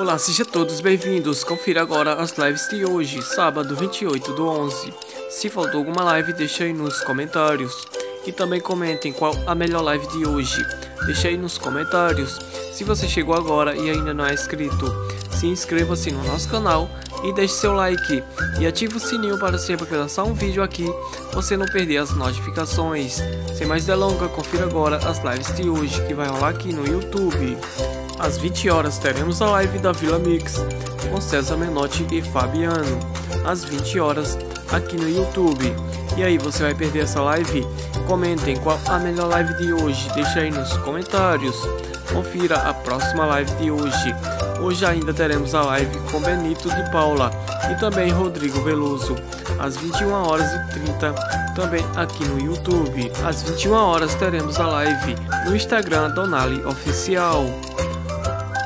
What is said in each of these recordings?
Olá, sejam todos bem-vindos. Confira agora as lives de hoje, sábado 28 do 11. Se faltou alguma live, deixa aí nos comentários. E também comentem qual a melhor live de hoje. Deixa aí nos comentários. Se você chegou agora e ainda não é inscrito, se inscreva-se no nosso canal e deixe seu like e ative o sininho para sempre que lançar um vídeo aqui você não perder as notificações. Sem mais delongas, confira agora as lives de hoje que vai rolar aqui no YouTube. Às 20 horas teremos a live da Vila Mix com César Menotti e Fabiano. Às 20 horas aqui no YouTube. E aí, você vai perder essa live? Comentem qual a melhor live de hoje, deixa aí nos comentários. Confira a próxima live de hoje. Hoje ainda teremos a live com Benito de Paula e também Rodrigo Veloso, às 21 horas e 30, também aqui no YouTube. Às 21 horas teremos a live no Instagram Donali Oficial.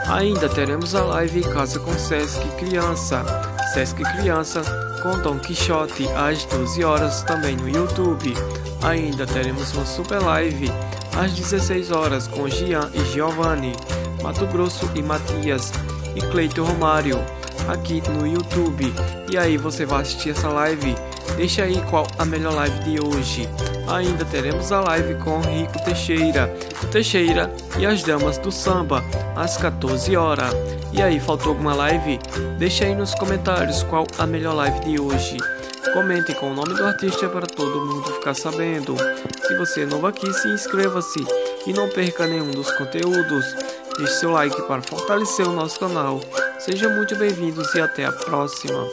Ainda teremos a live Casa com Sesc Criança, Sesc Criança com Don Quixote às 12 horas também no YouTube. Ainda teremos uma super live às 16 horas com Gian e Giovanni, Mato Grosso e Matias e Cleito Romário aqui no YouTube. E aí você vai assistir essa live? Deixa aí qual a melhor live de hoje. Ainda teremos a live com Rico Teixeira, Teixeira e as Damas do Samba, às 14 horas. E aí, faltou alguma live? Deixa aí nos comentários qual a melhor live de hoje. Comente com o nome do artista para todo mundo ficar sabendo. Se você é novo aqui, se inscreva-se e não perca nenhum dos conteúdos. Deixe seu like para fortalecer o nosso canal. Sejam muito bem-vindos e até a próxima.